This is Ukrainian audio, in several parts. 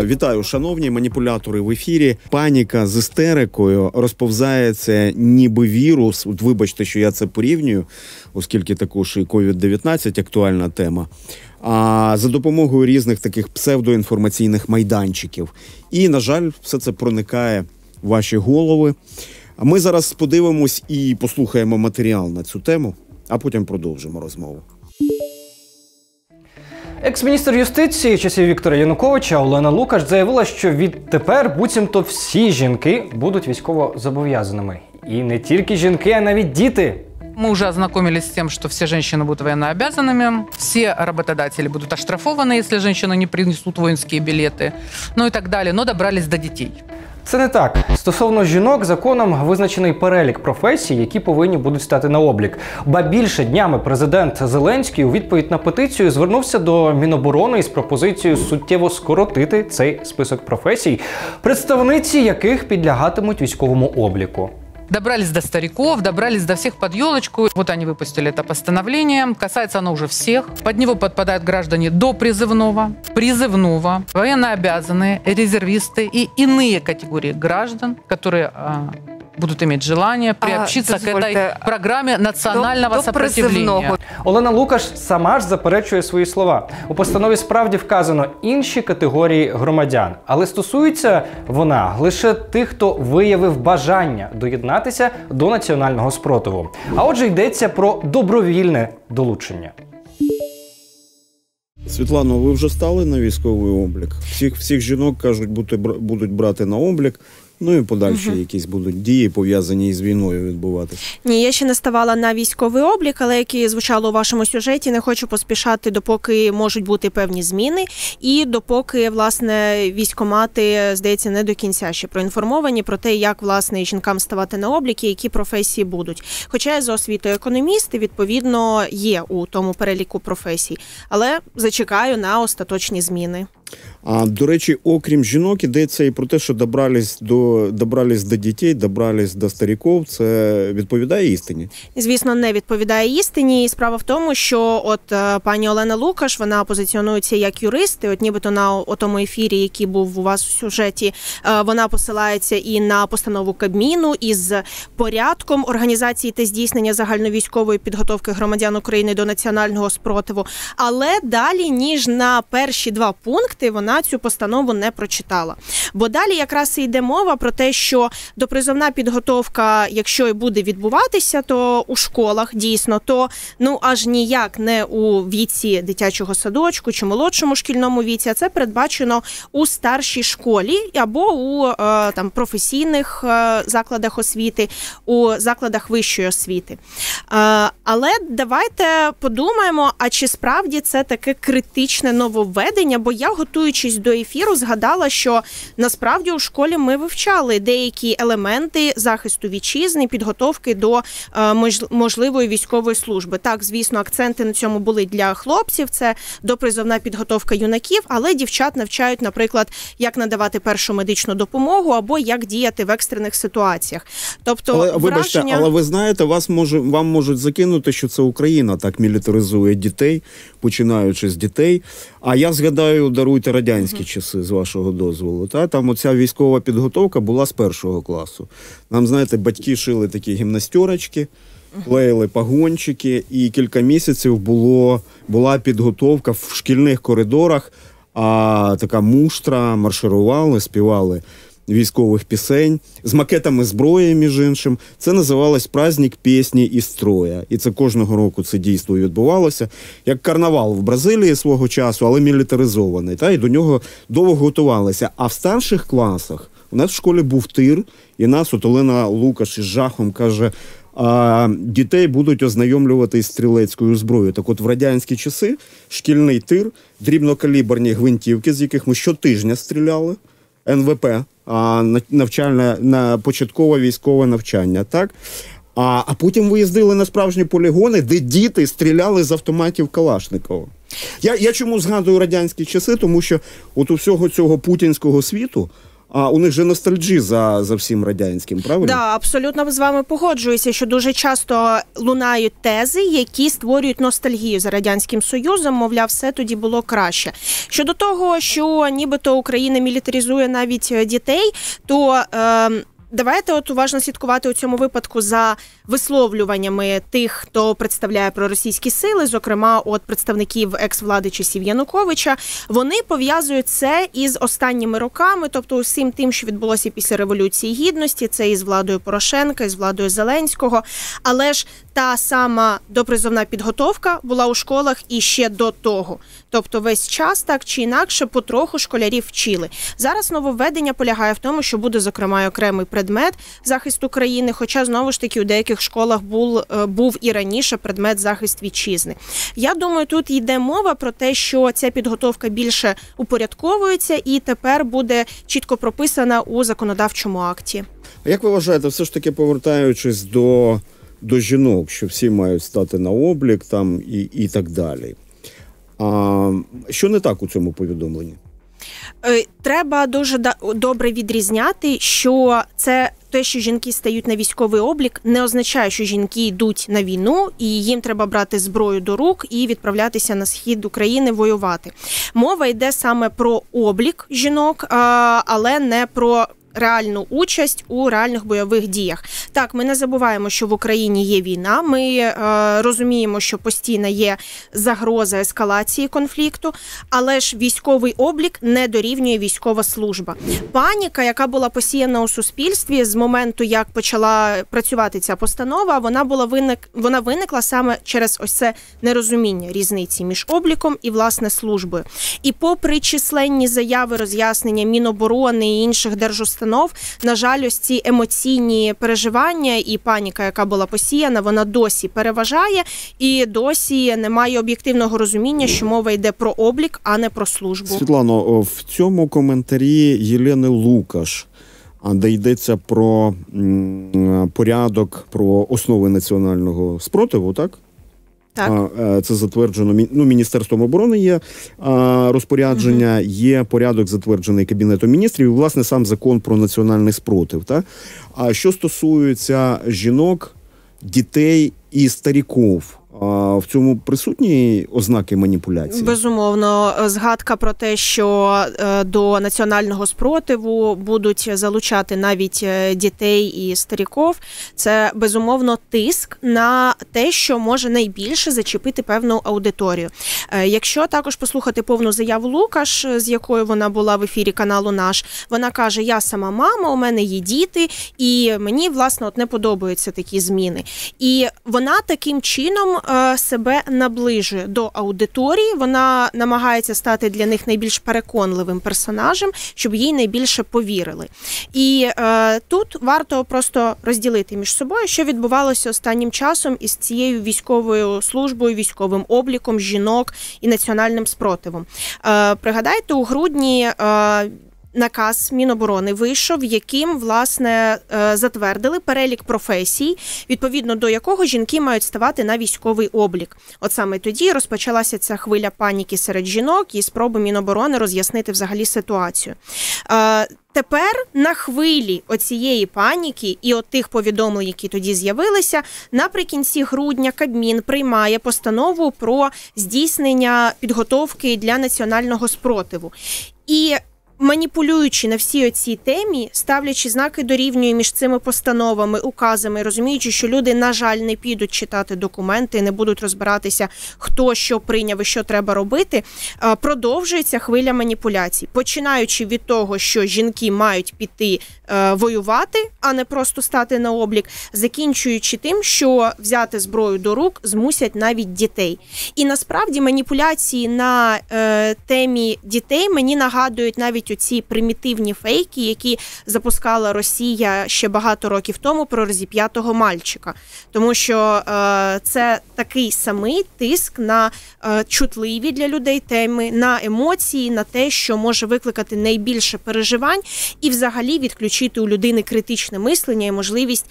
Вітаю, шановні маніпулятори в ефірі. Паніка з істерикою розповзається, ніби вірус. От вибачте, що я це порівнюю, оскільки також і COVID-19 актуальна тема. А за допомогою різних таких псевдоінформаційних майданчиків. І, на жаль, все це проникає в ваші голови. А ми зараз подивимось і послухаємо матеріал на цю тему, а потім продовжимо розмову. Екс-міністр юстиції часів Віктора Януковича Олена Лукаш заявила, що відтепер буцімто всі жінки будуть військово зобов'язаними. І не тільки жінки, а навіть діти. Мы уже ознакомились с тем, что все женщины будут военнообязанными, все работодатели будут оштрафованы, если женщины не принесут воинские билеты, ну и так далее, но добрались до детей. Це не так. Стосовно жінок, законом визначений перелік професій, які повинні будуть стати на облік. Ба більше днями президент Зеленський у відповідь на петицію звернувся до Міноборони із пропозицією суттєво скоротити цей список професій, представниці яких підлягатимуть військовому обліку. Добрались до стариков, добрались до всех под елочку. Вот они выпустили это постановление. Касается оно уже всех. Под него подпадают граждане до призывного, призывного, военнообязанные, резервисты и иные категории граждан, которые а, будут иметь желание приобщиться к этой программе национального до, до сопротивления. Олена Лукаш сама ж заперечує свої слова. У постанові справді вказано інші категорії громадян, але стосується вона лише тих, хто виявив бажання доєднатися до національного спротиву. А отже, йдеться про добровільне долучення. Світлано, ви вже стали на військовий облік? Всіх всіх жінок кажуть, бути будуть брати на облік. Ну і подальші угу. якісь будуть дії пов'язані із війною відбуватися. Ні, я ще не ставала на військовий облік, але які звучало у вашому сюжеті, не хочу поспішати, допоки можуть бути певні зміни, і допоки власне військомати здається не до кінця ще проінформовані про те, як власне жінкам ставати на облік і які професії будуть. Хоча я за освітою економіст, відповідно є у тому переліку професій, але зачекаю на остаточні зміни. А до речі, окрім жінок, ідеться і про те, що добрались до добрались до дітей, добрались до старіків. Це відповідає істині? Звісно, не відповідає істині. І Справа в тому, що от е, пані Олена Лукаш вона позиціонується як юрист, і От нібито на тому ефірі, який був у вас у сюжеті, е, вона посилається і на постанову Кабміну із порядком організації та здійснення загальновійськової підготовки громадян України до національного спротиву. Але далі ніж на перші два пункти вона вона цю постанову не прочитала. Бо далі якраз і йде мова про те, що допризовна підготовка, якщо і буде відбуватися, то у школах дійсно, то ну аж ніяк не у віці дитячого садочку чи молодшому шкільному віці, а це передбачено у старшій школі або у е, там професійних е, закладах освіти, у закладах вищої освіти. Е, але давайте подумаємо, а чи справді це таке критичне нововведення, бо я готуючи готуючись до ефіру, згадала, що насправді у школі ми вивчали деякі елементи захисту вітчизни, підготовки до е, можливої військової служби. Так, звісно, акценти на цьому були для хлопців. Це допризовна підготовка юнаків, але дівчат навчають, наприклад, як надавати першу медичну допомогу або як діяти в екстрених ситуаціях. Тобто, але, вибачте, враження... але ви знаєте, вас може вам можуть закинути, що це Україна так мілітаризує дітей, починаючи з дітей. А я згадаю, даруйте радянські uh-huh. часи з вашого дозволу. Та там оця військова підготовка була з першого класу. Нам, знаєте, батьки шили такі гімнастерочки, клеїли пагончики, і кілька місяців було, була підготовка в шкільних коридорах. А така муштра марширували, співали військових пісень з макетами зброї, між іншим. Це називалось праздник пісні і строя. І це кожного року це дійство відбувалося як карнавал в Бразилії свого часу, але мілітаризований. Та і до нього довго готувалися. А в старших класах у нас в школі був тир, і нас от Олена Лукаш із жахом каже. А дітей будуть ознайомлювати із стрілецькою зброєю. Так, от в радянські часи шкільний тир, дрібнокаліберні гвинтівки, з яких ми щотижня стріляли. НВП, а навчальне на початкове військове навчання. Так а а потім виїздили на справжні полігони, де діти стріляли з автоматів Калашникова. Я я чому згадую радянські часи, тому що от у всього цього путінського світу А у них же ностальджі за за всім радянським, правильно? Да, абсолютно з вами погоджуюся, що дуже часто лунають тези, які створюють ностальгію за радянським союзом. Мовляв, все тоді було краще. Щодо того, що нібито Україна мілітаризує навіть е, дітей, то е, Давайте от уважно слідкувати у цьому випадку за висловлюваннями тих, хто представляє проросійські сили, зокрема от представників екс-влади часів Януковича. Вони пов'язують це із останніми роками, тобто усім тим, що відбулося після революції гідності, це із владою Порошенка, із владою Зеленського. Але ж та сама допризовна підготовка була у школах і ще до того. Тобто, весь час так чи інакше потроху школярів вчили. Зараз нововведення полягає в тому, що буде зокрема окремий предмет захисту країни. Хоча знову ж таки у деяких школах був, е, був і раніше предмет захист вітчизни. Я думаю, тут йде мова про те, що ця підготовка більше упорядковується і тепер буде чітко прописана у законодавчому акті. Як ви вважаєте, все ж таки повертаючись до до жінок, що всі мають стати на облік там і, і так далі? А, Що не так у цьому повідомленні? Е, треба дуже добре відрізняти, що це те, що жінки стають на військовий облік, не означає, що жінки йдуть на війну і їм треба брати зброю до рук і відправлятися на схід України воювати. Мова йде саме про облік жінок, але не про реальну участь у реальних бойових діях. Так, ми не забуваємо, що в Україні є війна. Ми е, розуміємо, що постійно є загроза ескалації конфлікту, але ж військовий облік не дорівнює військова служба. Паніка, яка була посіяна у суспільстві з моменту, як почала працювати ця постанова, вона була виник, вона виникла саме через ось це нерозуміння різниці між обліком і власне службою. І, попри численні заяви роз'яснення Міноборони і інших держустанов, установ. На жаль, ось ці емоційні переживання і паніка, яка була посіяна, вона досі переважає і досі немає об'єктивного розуміння, що мова йде про облік, а не про службу. Світлано в цьому коментарі Єлени Лукаш. Де йдеться про порядок, про основи національного спротиву, так так. Е, це затверджено ну, Міністерством оборони є розпорядження, угу. є порядок, затверджений Кабінетом міністрів, і власне сам закон про національний спротив. Так? А що стосується жінок, дітей і старіків, в цьому присутні ознаки маніпуляції? Безумовно, згадка про те, що е, до національного спротиву будуть залучати навіть е, дітей і старіків. Це безумовно тиск на те, що може найбільше зачепити певну аудиторію. Е, якщо також послухати повну заяву Лукаш, з якою вона була в ефірі каналу Наш, вона каже: Я сама мама, у мене є діти, і мені власне от не подобаються такі зміни. І вона таким чином. Е, себе наближує до аудиторії. Вона намагається стати для них найбільш переконливим персонажем, щоб їй найбільше повірили. І е, тут варто просто розділити між собою, що відбувалося останнім часом із цією військовою службою, військовим обліком жінок і національним спротивом. Е, Пригадайте у грудні. Е, наказ Міноборони вийшов, яким власне е, затвердили перелік професій, відповідно до якого жінки мають ставати на військовий облік. От саме тоді розпочалася ця хвиля паніки серед жінок і спроби Міноборони роз'яснити взагалі ситуацію. Е, тепер на хвилі оцієї паніки і от тих повідомлень, які тоді з'явилися, наприкінці грудня Кабмін приймає постанову про здійснення підготовки для національного спротиву. І маніпулюючи на всій оцій темі, ставлячи знаки дорівнює між цими постановами, указами, розуміючи, що люди, на жаль, не підуть читати документи, не будуть розбиратися, хто що прийняв і що треба робити, продовжується хвиля маніпуляцій, починаючи від того, що жінки мають піти е, воювати, а не просто стати на облік, закінчуючи тим, що взяти зброю до рук змусять навіть дітей. І насправді маніпуляції на е, темі дітей мені нагадують навіть ці примітивні фейки, які запускала Росія ще багато років тому про розіп'ятого мальчика, тому що е, це такий самий тиск на е, чутливі для людей теми, на емоції, на те, що може викликати найбільше переживань, і взагалі відключити у людини критичне мислення і можливість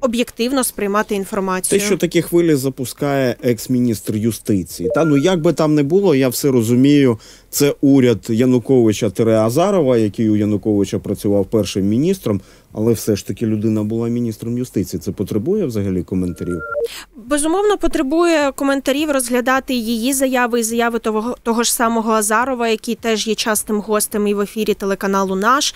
об'єктивно сприймати інформацію. Те, що такі хвилі запускає екс-міністр юстиції. Та ну як би там не було, я все розумію. Це уряд Януковича Тереазарова, який у Януковича працював першим міністром, але все ж таки людина була міністром юстиції. Це потребує взагалі коментарів. Безумовно, потребує коментарів розглядати її заяви і заяви того, того ж самого Азарова, який теж є частим гостем і в ефірі телеканалу Наш.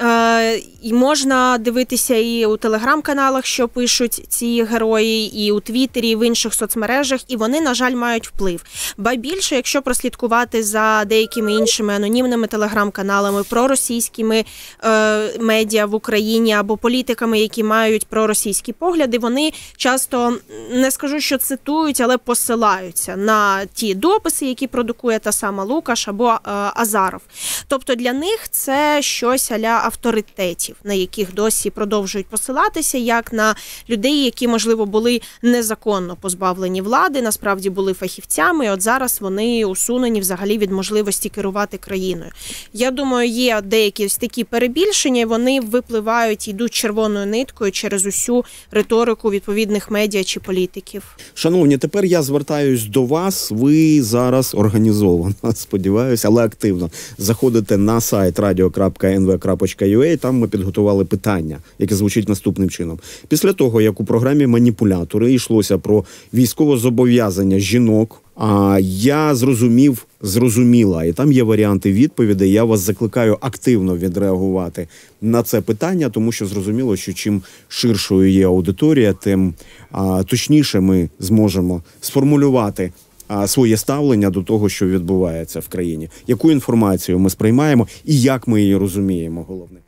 Е, і можна дивитися і у телеграм-каналах, що пишуть ці герої, і у Твіттері, і в інших соцмережах, і вони, на жаль, мають вплив. Ба більше, якщо прослідкувати за деякими іншими анонімними телеграм-каналами, проросійськими е, медіа в Україні або політиками, які мають проросійські погляди, вони часто не скажу, що цитують, але посилаються на ті дописи, які продукує та сама Лукаш або е, Азаров. Тобто для них це щось аля авторитетів, на яких досі продовжують посилатися, як на людей, які можливо були незаконно позбавлені влади, насправді були фахівцями. і От зараз вони усунені взагалі від можливості керувати країною. Я думаю, є деякі ось такі перебільшення, і вони випливають, йдуть червоною ниткою через усю риторику відповідних медіа чи політиків. Шановні, тепер я звертаюсь до вас. Ви зараз організовано, сподіваюся, але активно заходите на сайт radio.nv.ua, Там ми підготували питання, яке звучить наступним чином. Після того, як у програмі маніпулятори йшлося про військове зобов'язання жінок. А я зрозумів, зрозуміла, і там є варіанти відповідей. Я вас закликаю активно відреагувати на це питання, тому що зрозуміло, що чим ширшою є аудиторія, тим а, точніше ми зможемо сформулювати а, своє ставлення до того, що відбувається в країні, яку інформацію ми сприймаємо і як ми її розуміємо. Головне.